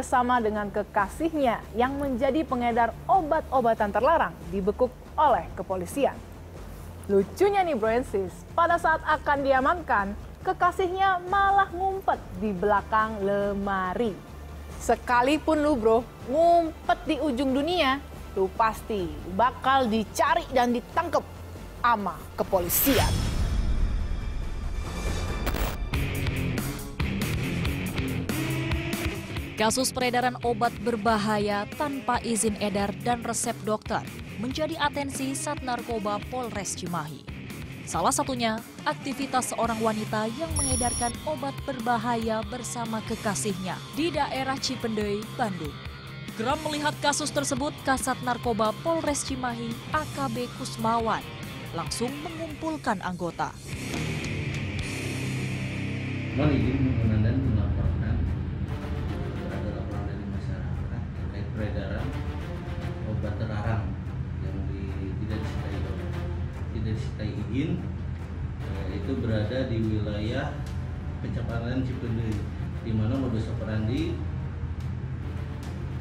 bersama dengan kekasihnya yang menjadi pengedar obat-obatan terlarang dibekuk oleh kepolisian. Lucunya nih bro and sis, pada saat akan diamankan, kekasihnya malah ngumpet di belakang lemari. Sekalipun lu bro, ngumpet di ujung dunia, lu pasti bakal dicari dan ditangkap sama kepolisian. Kasus peredaran obat berbahaya tanpa izin edar dan resep dokter menjadi atensi Sat Narkoba Polres Cimahi. Salah satunya, aktivitas seorang wanita yang mengedarkan obat berbahaya bersama kekasihnya di daerah Cipendei, Bandung. Geram melihat kasus tersebut, Kasat Narkoba Polres Cimahi AKB Kusmawan langsung mengumpulkan anggota. Mohon izin eh, itu berada di wilayah Pencapaian Cipendei di mana modus operandi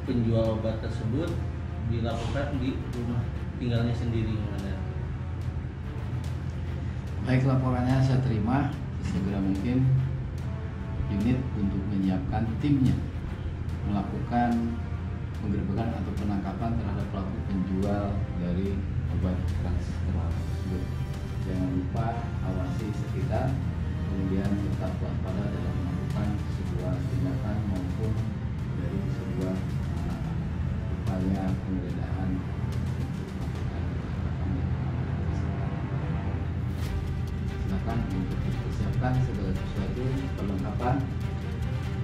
penjual obat tersebut dilakukan di rumah tinggalnya sendiri Komandan. Baik laporannya saya terima segera mungkin unit untuk menyiapkan timnya melakukan penggerbekan atau penangkapan terhadap pelaku penjual dari obat keras tersebut. Jangan lupa awasi sekitar, kemudian tetap waspada dalam melakukan sebuah tindakan maupun dari sebuah uh, upaya penggeledahan. Silakan untuk dipersiapkan segala sesuatu perlengkapan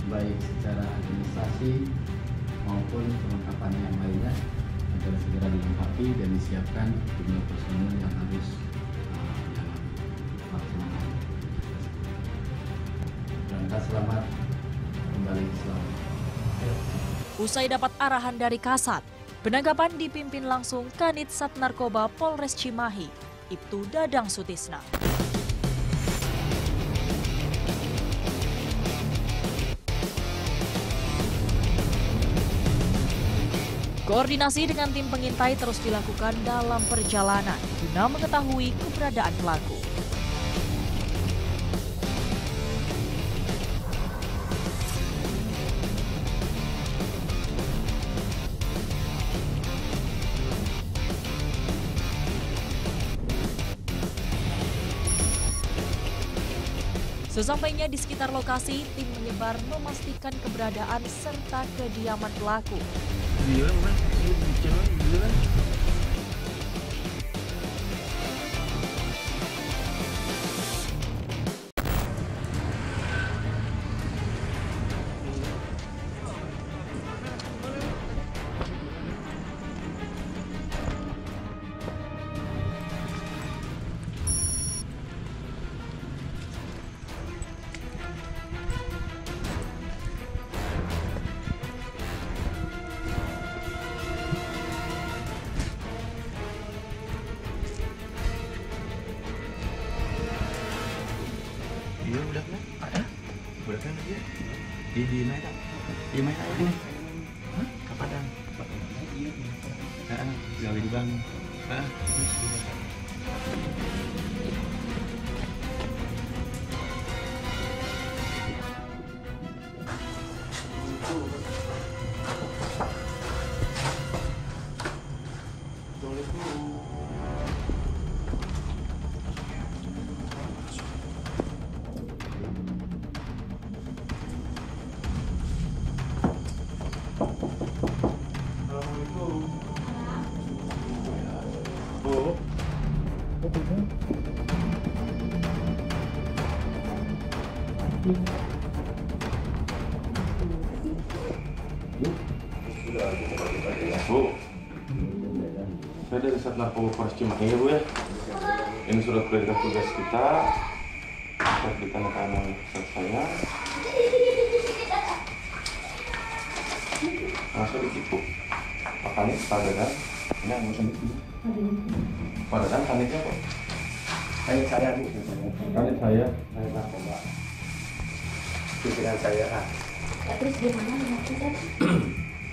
baik secara administrasi maupun perlengkapan yang lainnya agar segera dilengkapi dan disiapkan jumlah personil yang harus selamat kembali selamat. Usai dapat arahan dari Kasat, penangkapan dipimpin langsung Kanit Sat Narkoba Polres Cimahi, Ibtu Dadang Sutisna. Koordinasi dengan tim pengintai terus dilakukan dalam perjalanan guna mengetahui keberadaan pelaku. Sesampainya di sekitar lokasi, tim menyebar memastikan keberadaan serta kediaman pelaku. Di di mana? Di mana ini? Ke Padang. Gawe di Bang. Heeh. Bu. Bu, saya dari Sat Narkoba Polres Cimahi ya Bu ya. Ini surat perintah tugas kita. Sudah ditandatangani oleh Sat saya. Langsung ditipu. Makanya pada kan, ini anggota itu. Pada kan kanitnya kok. Kanit saya bu, Kanit saya. kanit narkoba. Pimpinan saya ah. Terus gimana dengan kita?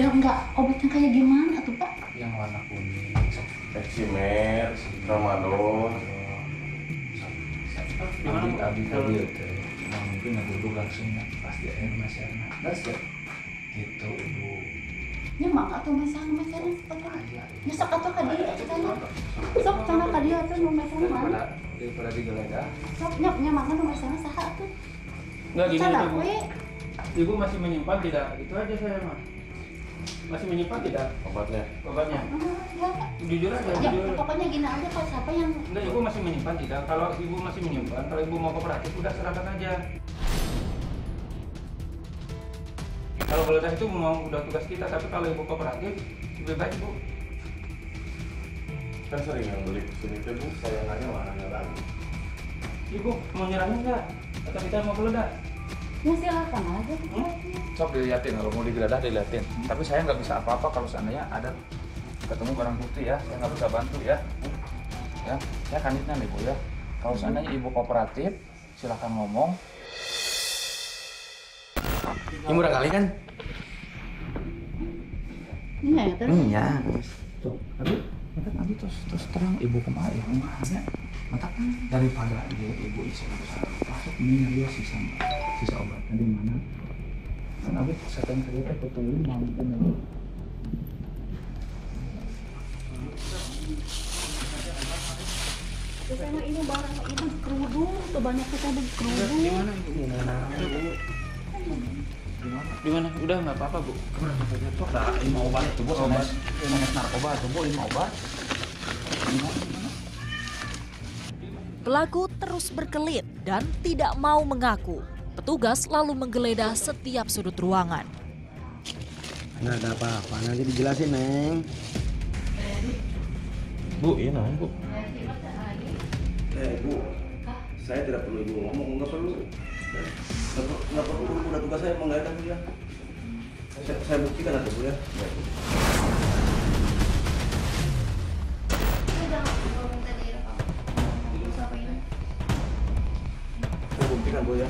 Ya enggak obatnya kayak gimana tuh Pak? Yang warna kuning. Eksimer, Ramadan. Abi abi abi itu. Nah, mungkin aku dulu langsung pasti air masih enak. Das ya. Gitu ibu. Ya mak atau mesan mesan Ya sok atau ka dia kita nya. Sok kana ka dia tuh nu mesan mana? daripada digeledah. Sok nya makan nu mesan saha tuh. Enggak gini Sada ibu. Ibu masih menyimpan tidak? Itu aja saya mah. Masih menyimpan tidak Obatnya. obatnya? Ah, Ya, Pak. Jujur aja, Ya, jujur. pokoknya gini aja Pak, siapa yang Enggak, ibu masih menyimpan tidak? Kalau ibu masih menyimpan, kalau ibu mau kooperatif udah serahkan aja. Kalau geledah itu memang udah tugas kita, tapi kalau ibu kooperatif lebih baik ibu. Kan sering yang beli ke sini tuh bu, saya nanya mana lagi. Ibu mau nyerahnya enggak? Atau kita mau geledah? ya silakan aja. Hmm? Sok dilihatin kalau mau digeledah dilihatin. Tapi saya nggak bisa apa-apa kalau seandainya ada ketemu barang bukti ya. Saya nggak bisa bantu ya. Ya, saya kanitnya nih bu ya. Kalau seandainya ibu kooperatif, silahkan ngomong. Ini murah kali kan? Iya, ya terus. Iya. Tuh, tapi mata nanti terus terus terang ibu kemarin ke mana? Mata daripada ibu ibu isi masuk ini dia sisa sisa obatnya di mana? Kan abis setan foto ini mampu nih. Sama ini barang itu kerudung, tuh banyak kita ada kerudung. Di mana ibu? Di mana? Udah nggak apa-apa bu. Dah ini mau obat tuh bu, obat. Ini narkoba tuh bu, ini obat. Pelaku terus berkelit dan tidak mau mengaku. Petugas lalu menggeledah setiap sudut ruangan. Nggak ada apa-apa, nanti dijelasin, Neng. Bu, iya nang bu. Eh bu, saya tidak perlu ibu ngomong, nggak perlu. Nggak perlu. Udah tugas saya menggeledah bu ya. Saya, saya buktikan nanti bu ya. Saya buktikan bu ya.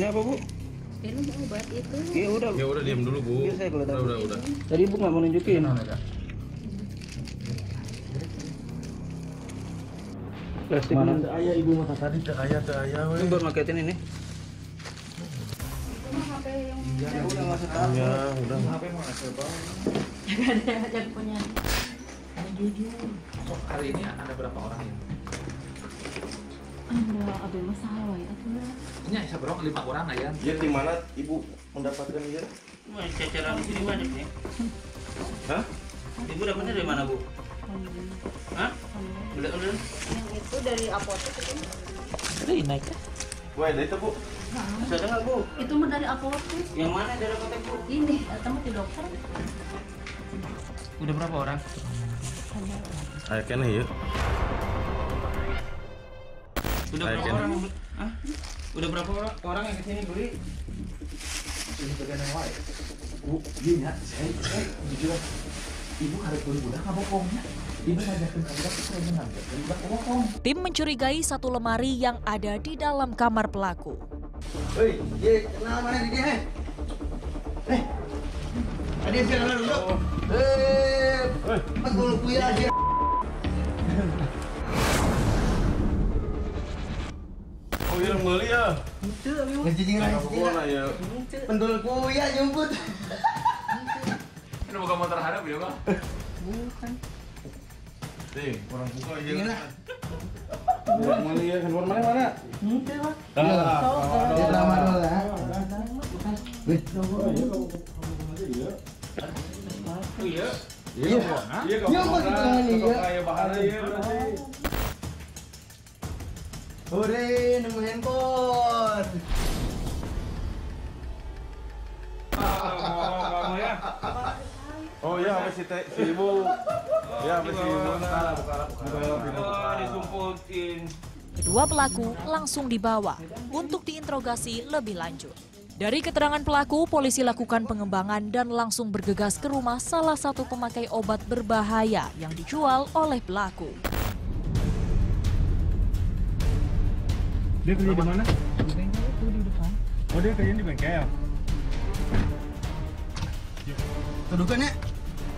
Ini apa bu? Ini obat itu. Iya udah. Ya udah diam dulu bu. Biar saya. Udah, udah, udah. Tadi ibu nggak mau nunjukin. Plastik Mana ayah ibu mata tadi teh ayah teh ayah Ini weh. buat marketin ini. Ya udah. Ada yang punya. Cok hari ini ada berapa orang ya? Ada ada masalah ya tuh. Ini saya berong lima orang ya. Ya di mana ibu mendapatkan dia? Wah, ceceran di sini banyak nih. Hah? Ibu dapatnya dari mana bu? Hah? Udah udah. Yang itu dari apotek itu. Ada naik ya? Wah, ada itu bu. Ada nggak bu? Itu mah dari apotek. Yang mana dari apotek bu? Ini datang ke dokter. Udah berapa orang? Ayah kena ya. Udah berapa Ken. orang? Ah, udah berapa orang, orang yang ke sini beli? Ini bagian yang lain. Bu, iya ya, saya, saya jujur. Ibu harus beli budak apa bohongnya? Tim mencurigai satu lemari yang ada di dalam kamar pelaku. Hei, ye, kenal mana dia? Eh, eh, ada yang kenal duduk. Eh, pas dulu kuya dia. Oh iya beli ya. Ngejijing lagi. ya. Pendul kuya nyumput. Ini bukan motor harap ya bang? Nih, orang buka aja. Ini lah. Mana ya? Handphone mana mana? Dia drama dulu ya. Wih, Oh iya. Iya, iya Nyumput di tangan ini, ya. Kayak bahaya ya berarti. Hore, nemu handphone. kamu ya. Oh iya, apa si teh si ibu? Ya, apa si ibu? Oh, disumputin. Kedua pelaku langsung dibawa untuk diinterogasi lebih lanjut. Dari keterangan pelaku, polisi lakukan pengembangan dan langsung bergegas ke rumah salah satu pemakai obat berbahaya yang dijual oleh pelaku. Dia kerja di mana? Di bengkel itu di depan. Oh, dia kerja di bengkel. Kedudukannya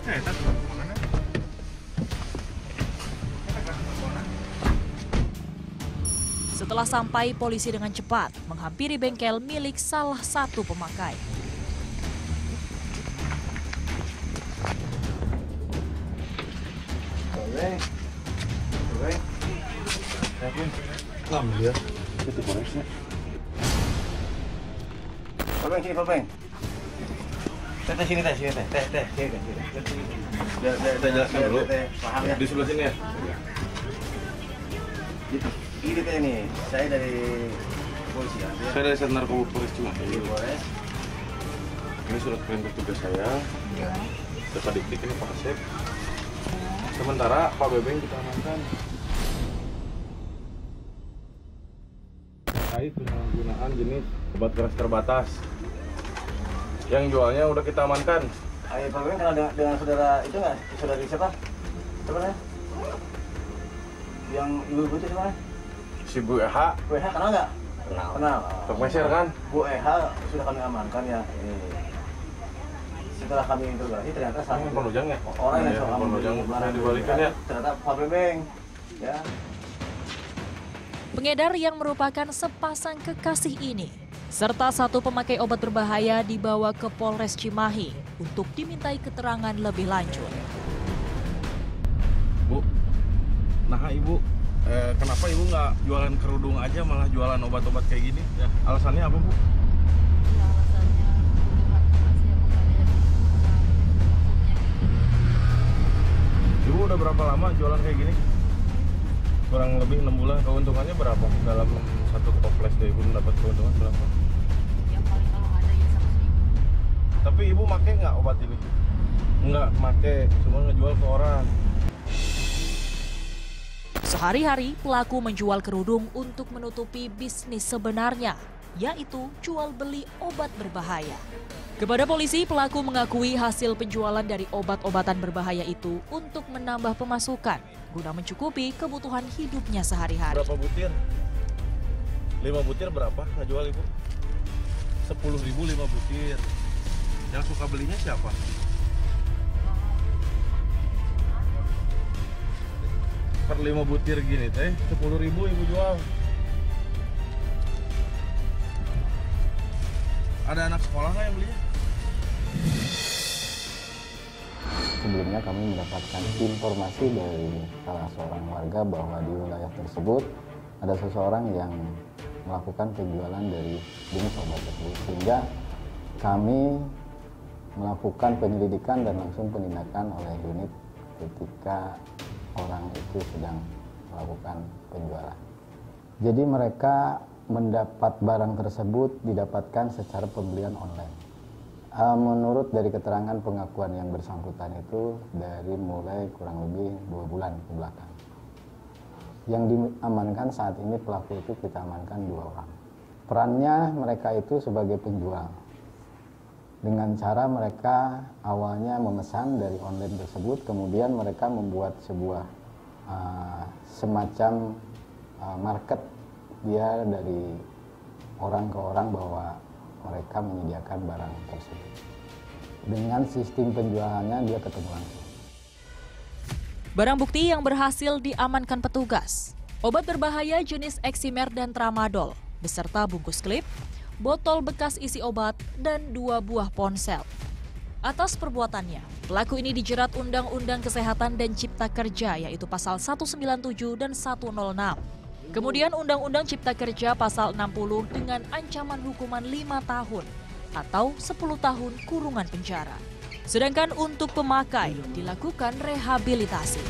Eh, tas mana? Setelah sampai, polisi dengan cepat menghampiri bengkel milik salah satu pemakai. Goreng. Goreng. Lam dia. Itu koneksinya. Tolong sini. Teh, teh, sini, teh, sini, teh, teh, teh, sini, teh, biar, Kita jelaskan biar, dulu. Teh, paham ya. Di sebelah sini ya. Ini teh ini, saya dari polisi ya. Saya dari Sat Narkoba Polres. Ini surat perintah tugas saya. Dapat diklik ini Pak Asep. Sementara Pak Bebeng kita amankan. Terkait penyalahgunaan jenis obat keras terbatas. Yang jualnya udah kita amankan. Ayo, Pak Beng kenal dengan, dengan saudara itu nggak? Saudari siapa? Siapa namanya? Yang ibu-ibu itu siapa? Si Bu Eha, Bu Eha kenal nggak? Kenal. Kenal. Tok Meser kan? Bu Eha sudah kami amankan ya. Ini. Setelah kami interogasi ternyata Ini satu handphone Ujang ya? orang yang Iya, soal handphone Ujang. Saya dibalikan ya. Ternyata Pak Bebeng. Ya. Pengedar yang merupakan sepasang kekasih ini serta satu pemakai obat berbahaya dibawa ke Polres Cimahi untuk dimintai keterangan lebih lanjut. Bu, nah ibu, eh, kenapa ibu nggak jualan kerudung aja malah jualan obat-obat kayak gini? Ya, alasannya apa bu? Ya alasannya Ibu udah berapa lama jualan kayak gini? Kurang lebih enam bulan. Keuntungannya berapa dalam satu toples deh ibu mendapat keuntungan berapa? yang paling kalau ada ya seratus ribu Tapi ibu make nggak obat ini? Nggak make, cuma ngejual ke orang. Sehari-hari pelaku menjual kerudung untuk menutupi bisnis sebenarnya, yaitu jual beli obat berbahaya. Kepada polisi, pelaku mengakui hasil penjualan dari obat-obatan berbahaya itu untuk menambah pemasukan guna mencukupi kebutuhan hidupnya sehari-hari. Berapa butir? Lima butir berapa ngejual ibu? Sepuluh ribu lima butir. Yang suka belinya siapa? Per lima butir gini teh, sepuluh ribu ibu jual. Ada anak sekolah nggak yang belinya? Sebelumnya kami mendapatkan informasi dari salah seorang warga bahwa di wilayah tersebut ada seseorang yang melakukan penjualan dari jenis obat tersebut sehingga kami melakukan penyelidikan dan langsung penindakan oleh unit ketika orang itu sedang melakukan penjualan. Jadi mereka mendapat barang tersebut didapatkan secara pembelian online. Uh, menurut dari keterangan pengakuan yang bersangkutan itu dari mulai kurang lebih dua bulan ke belakang. Yang diamankan saat ini pelaku itu kita amankan dua orang. Perannya mereka itu sebagai penjual. Dengan cara mereka awalnya memesan dari online tersebut, kemudian mereka membuat sebuah uh, semacam uh, market dia dari orang ke orang bahwa mereka menyediakan barang tersebut. Dengan sistem penjualannya dia ketemu langsung. Barang bukti yang berhasil diamankan petugas. Obat berbahaya jenis eksimer dan tramadol, beserta bungkus klip, botol bekas isi obat, dan dua buah ponsel. Atas perbuatannya, pelaku ini dijerat Undang-Undang Kesehatan dan Cipta Kerja yaitu pasal 197 dan 106. Kemudian Undang-Undang Cipta Kerja pasal 60 dengan ancaman hukuman 5 tahun atau 10 tahun kurungan penjara. Sedangkan untuk pemakai dilakukan rehabilitasi.